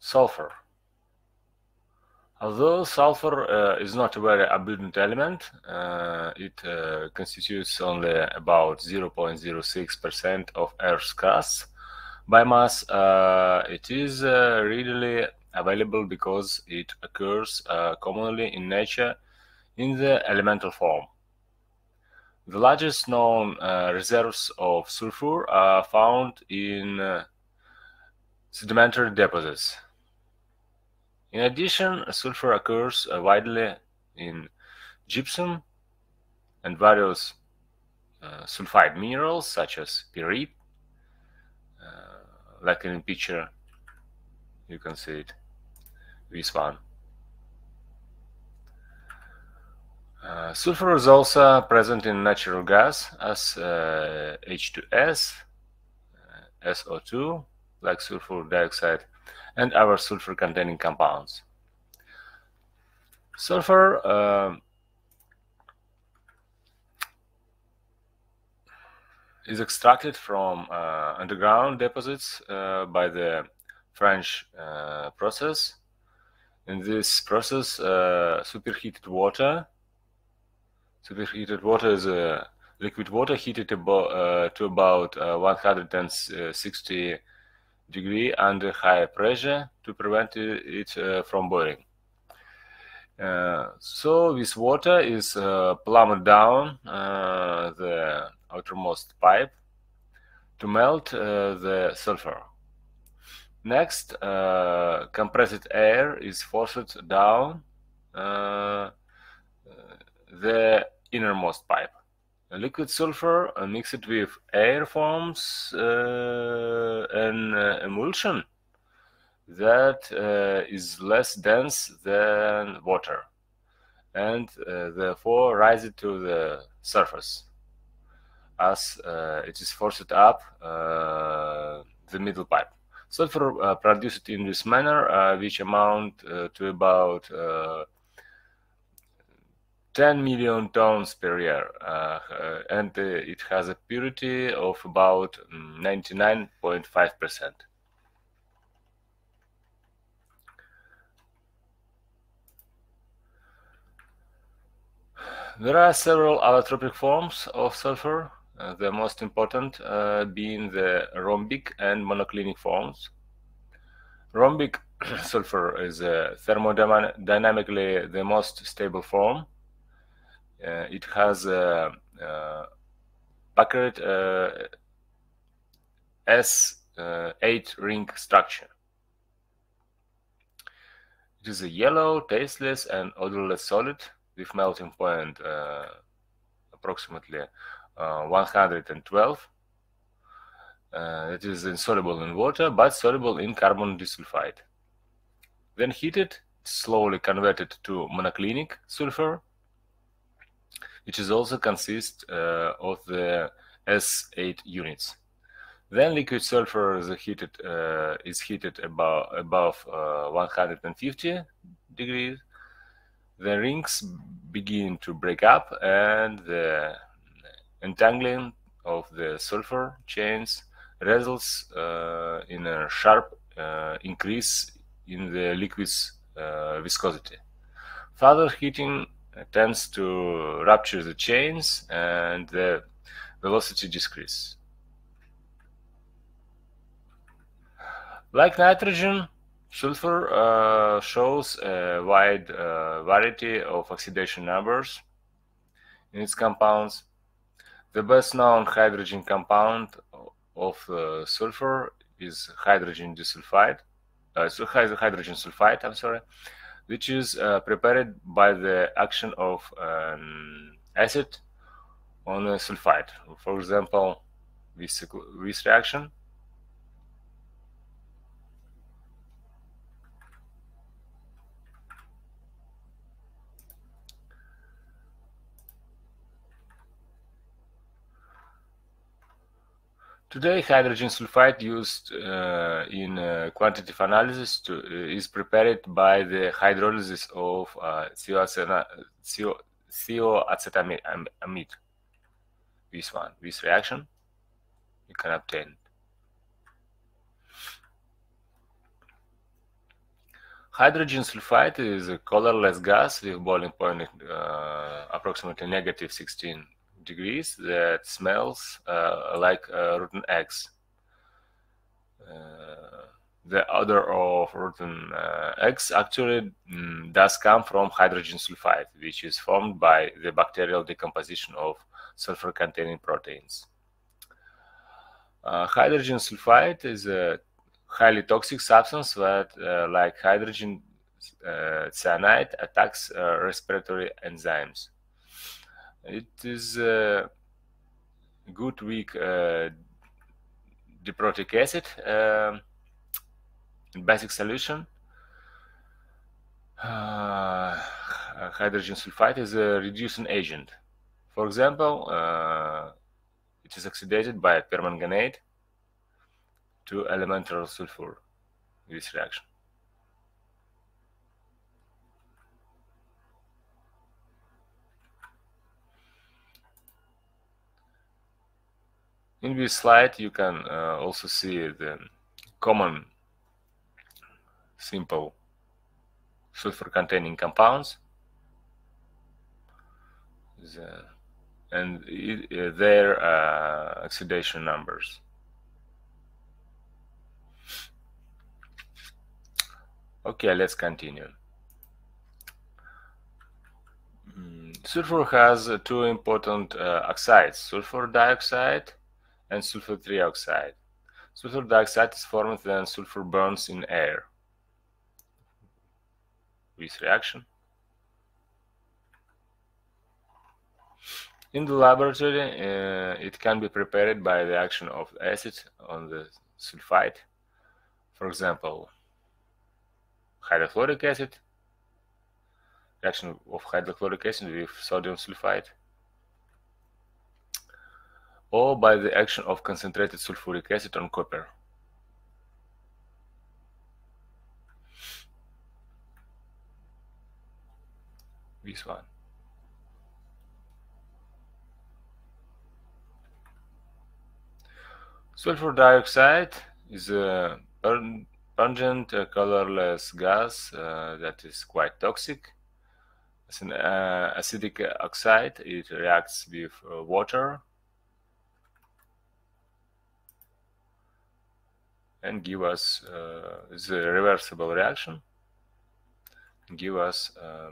Sulfur. Although sulfur uh, is not a very abundant element, uh, it uh, constitutes only about 0.06% of Earth's crust. By mass, uh, it is uh, readily available because it occurs uh, commonly in nature in the elemental form. The largest known reserves of sulfur are found in sedimentary deposits. In addition, sulfur occurs uh, widely in gypsum and various uh, sulfide minerals such as pyrite. Uh, like in the picture, you can see it, this one. Uh, sulfur is also present in natural gas as H2S, uh, SO2, like sulfur dioxide, and other sulfur containing compounds. Sulfur uh, is extracted from uh, underground deposits uh, by the Frasch uh, process. In this process, uh, superheated water, superheated water is a liquid water heated abo uh, to about 160 degree under high pressure to prevent it uh, from boiling. Uh, so this water is uh, plumbed down the outermost pipe to melt the sulfur. Next, uh, compressed air is forced down uh, the innermost pipe. Liquid sulfur uh, mixed with air forms uh, an uh, emulsion that uh, is less dense than water and uh, therefore rises to the surface as uh, it is forced up the middle pipe. Sulfur produced in this manner, which amount to about 10 million tons per year, uh, uh, and uh, it has a purity of about 99.5%. There are several allotropic forms of sulfur, uh, the most important uh, being the rhombic and monoclinic forms. Rhombic sulfur is uh, thermodynamically the most stable form it has a, uh, S8 ring structure. It is a yellow, tasteless, and odorless solid with melting point uh, approximately uh, 112. Uh, it is insoluble in water, but soluble in carbon disulfide. When heated, slowly converted to monoclinic sulfur, which is also consists uh, of the S8 units. Then liquid sulfur is heated uh, is heated above above uh, 150 degrees. The rings begin to break up, and the entangling of the sulfur chains results uh, in a sharp uh, increase in the liquid's uh, viscosity. Further heating tends to rupture the chains and the velocity decrease. Like nitrogen, sulfur uh, shows a wide uh, variety of oxidation numbers in its compounds. The best known hydrogen compound of uh, sulfur is hydrogen disulfide, uh, hydrogen sulfide, I'm sorry, which is uh, prepared by the action of an acid on a sulfide. For example, this, this reaction Today, hydrogen sulfide used uh, in uh, quantitative analysis to, uh, is prepared by the hydrolysis of uh, thioacetamide. This one, this reaction, you can obtain. hydrogen sulfide is a colorless gas with boiling point uh, approximately negative 16 degrees that smells uh, like uh, rotten eggs. Uh, the odor of rotten eggs actually mm, does come from hydrogen sulfide, which is formed by the bacterial decomposition of sulfur-containing proteins. Uh, hydrogen sulfide is a highly toxic substance that, uh, like hydrogen uh, cyanide, attacks respiratory enzymes. It is a good weak uh, diprotic acid um, basic solution. Uh, hydrogen sulfide is a reducing agent. For example, uh, it is oxidated by permanganate to elemental sulfur this reaction. In this slide, you can uh, also see the common simple sulfur-containing compounds the, and it, uh, their uh, oxidation numbers. Okay, let's continue. Mm, sulfur has uh, two important uh, oxides, sulfur dioxide and sulfur trioxide. Sulfur dioxide is formed when sulfur burns in air. This reaction. In the laboratory, uh, it can be prepared by the action of acid on the sulfide. For example, hydrochloric acid, reaction of hydrochloric acid with sodium sulfide, or by the action of concentrated sulfuric acid on copper. This one. Sulfur dioxide is a pungent, uh, colorless gas uh, that is quite toxic. As an uh, acidic oxide, it reacts with uh, water and give us uh, the reversible reaction give us uh,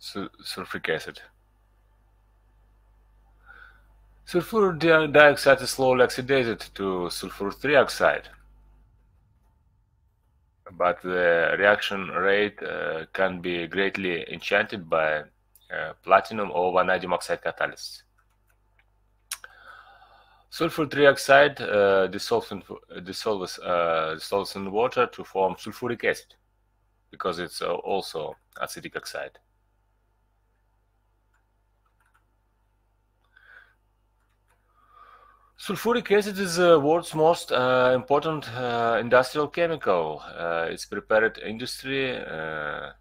sulfuric acid. Sulfur dioxide is slowly oxidated to sulfur trioxide, but the reaction rate uh, can be greatly enchanted by uh, platinum or vanadium oxide catalysts. Sulfur trioxide uh, dissolves, in, dissolves, uh, dissolves in water to form sulfuric acid because it's uh, also acidic oxide. Sulfuric acid is the world's most uh, important uh, industrial chemical. Uh, it's prepared industry uh,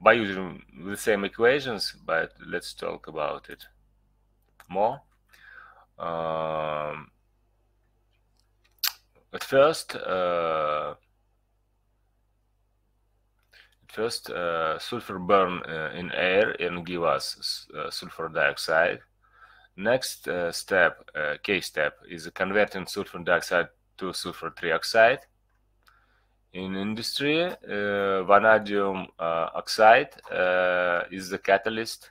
by using the same equations, but let's talk about it more. Um, at first, uh, First, uh, sulfur burn uh, in air and give us uh, sulfur dioxide. Next uh, step, uh, K step, is converting sulfur dioxide to sulfur trioxide. In industry, uh, vanadium oxide is the catalyst.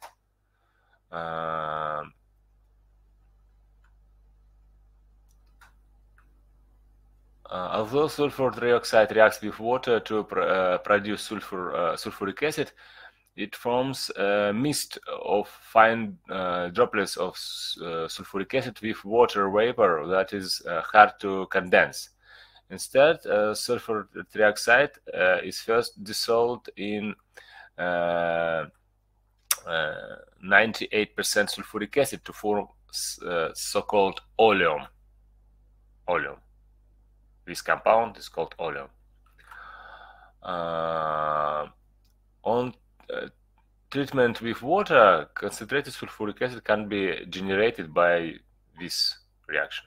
Uh, although sulfur trioxide reacts with water to pr uh, produce sulfur, uh, sulfuric acid, it forms a mist of fine droplets of sulfuric acid with water vapor that is hard to condense. Instead, uh, sulfur trioxide uh, is first dissolved in 98% sulfuric acid to form so-called oleum. Oleum. This compound is called oleum. Uh, on uh, treatment with water, concentrated sulfuric acid can be generated by this reaction.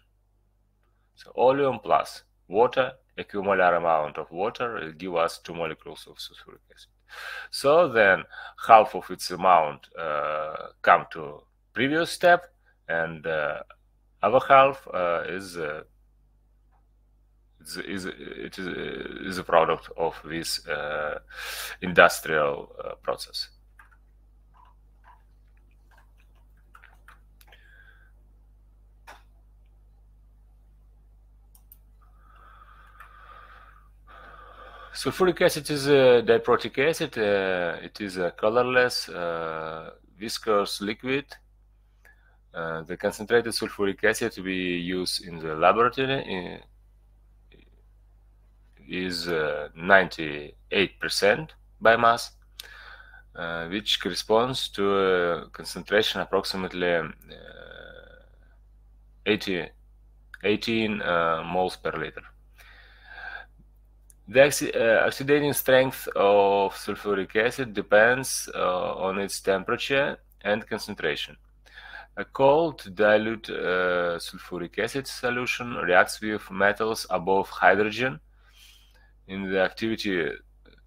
So oleum plus water, equimolar amount of water give us two molecules of sulfuric acid. So then half of its amount uh, come to previous step and uh, other half uh, is uh, is, is, it is, is a product of this uh, industrial uh, process. Sulfuric acid is a diprotic acid. Uh, it is a colorless, uh, viscous liquid. Uh, the concentrated sulfuric acid we use in the laboratory uh, is 98% uh, by mass, uh, which corresponds to a concentration approximately 80, 18 moles per liter. The uh, oxidating strength of sulfuric acid depends uh, on its temperature and concentration. A cold dilute uh, sulfuric acid solution reacts with metals above hydrogen in the activity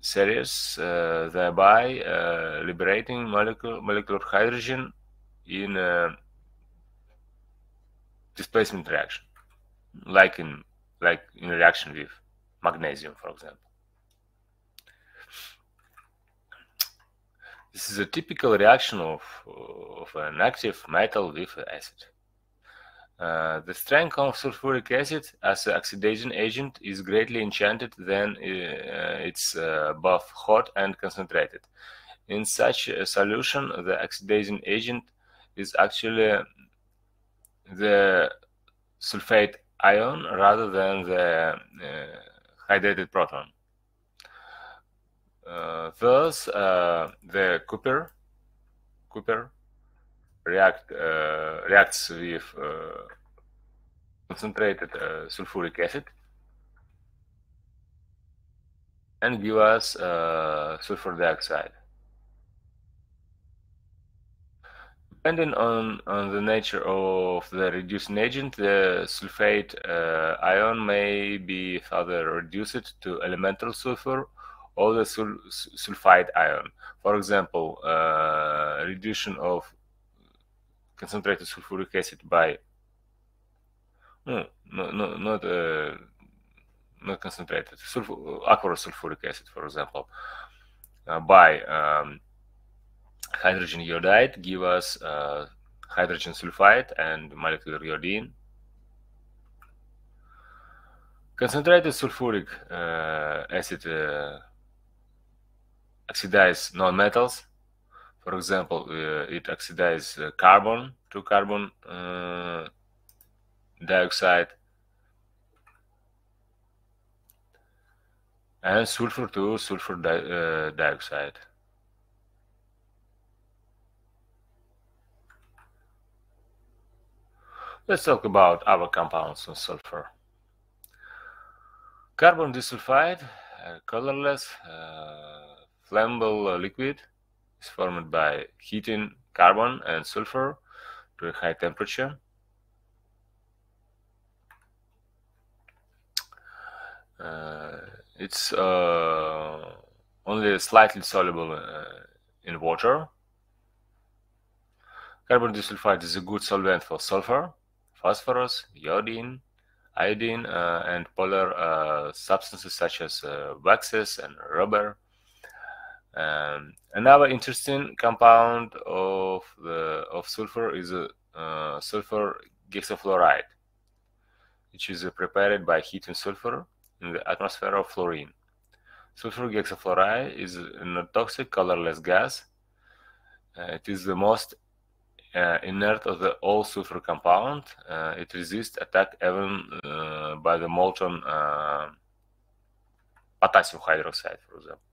series, uh, thereby uh, liberating molecule, molecular hydrogen in a displacement reaction, like in like in reaction with magnesium, for example. This is a typical reaction of, of an active metal with acid. Uh, the strength of sulfuric acid as an oxidation agent is greatly enchanted when uh, it's uh, both hot and concentrated. In such a solution, the oxidation agent is actually the sulfate ion rather than the uh, hydrated proton. Uh, thus, uh, the copper copper react uh, reacts with uh, concentrated uh, sulfuric acid and give us sulfur dioxide. Depending on, on the nature of the reducing agent, the sulfate uh, ion may be further reduced to elemental sulfur or the sul sulfide ion. For example, uh, reduction of concentrated sulfuric acid by no, no, no not uh, not concentrated sulfur, aqueous sulfuric acid, for example, uh, by um, hydrogen iodide give us uh, hydrogen sulfide and molecular iodine. Concentrated sulfuric uh, acid uh, oxidize nonmetals. For example, uh, it oxidizes uh, carbon to carbon uh, dioxide and sulfur to sulfur di dioxide. Let's talk about other compounds on sulfur. Carbon disulfide, uh, colorless, uh, flammable liquid, is formed by heating carbon and sulfur to a high temperature. Uh, it's uh, only slightly soluble uh, in water. Carbon disulfide is a good solvent for sulfur phosphorus, iodine, iodine, uh, and polar uh, substances such as uh, waxes and rubber. Um, another interesting compound of the of sulfur is uh, sulfur hexafluoride, which is uh, prepared by heating sulfur in the atmosphere of fluorine. Sulfur hexafluoride is a non-toxic colorless gas. Uh, it is the most uh, inert of the all sulfur compound. Uh, it resists attack even uh, by the molten uh, potassium hydroxide, for example.